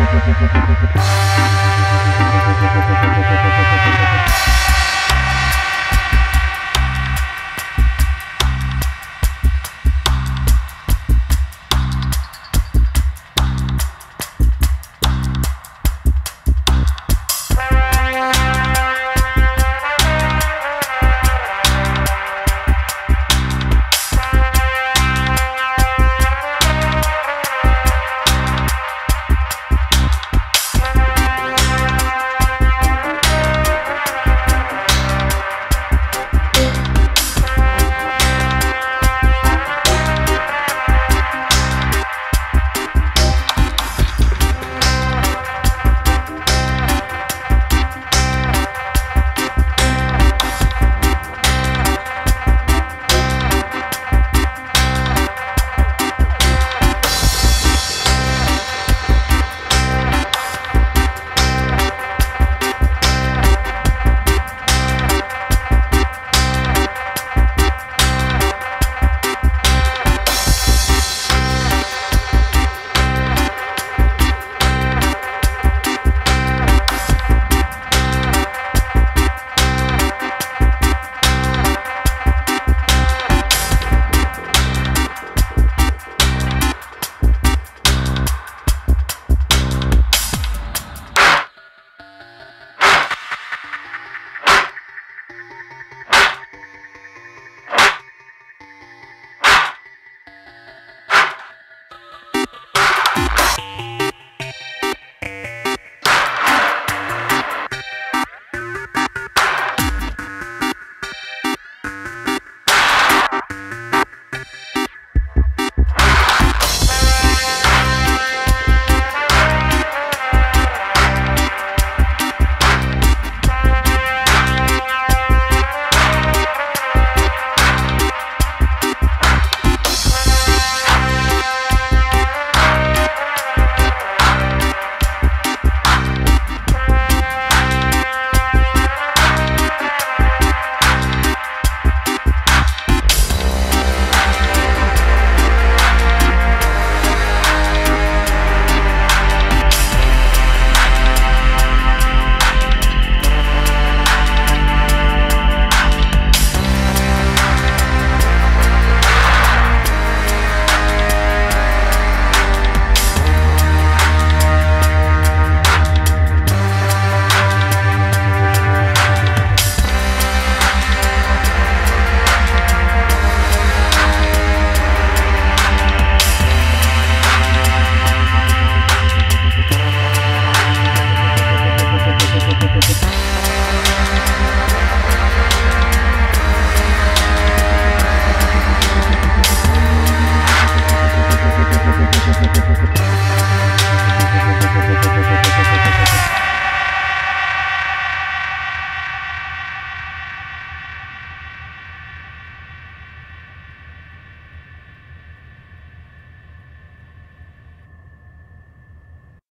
Gracias.